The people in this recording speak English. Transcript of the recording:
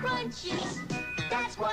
crunches. That's why